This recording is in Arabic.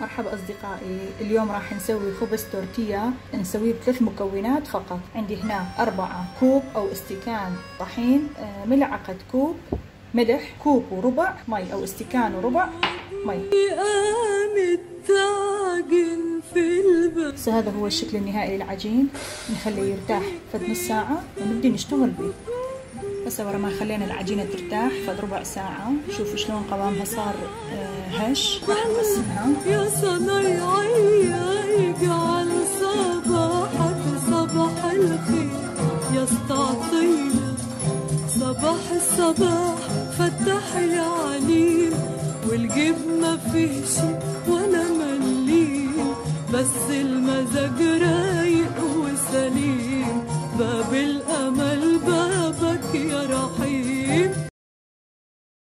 مرحبا أصدقائي اليوم راح نسوي خبز تورتيا نسويه بثلاث مكونات فقط. عندي هنا أربعة كوب أو استكان طحين آه، ملعقة كوب ملح كوب وربع مي أو استكان وربع مي. هذا هو الشكل النهائي للعجين. نخليه يرتاح فد نص ساعة ونبدي نشتغل به. هسه ورا ما خلينا العجينة ترتاح فد ربع ساعة. شوفوا شلون قوامها صار آه، هش. راح نقسمها. يا صنايعي اجعل صباحك صباح الخير. يا استعطينا صباح الصباح. فتح يا عليم والجيب ما فيش ولا مليم بس المزاج رايق وسليم. باب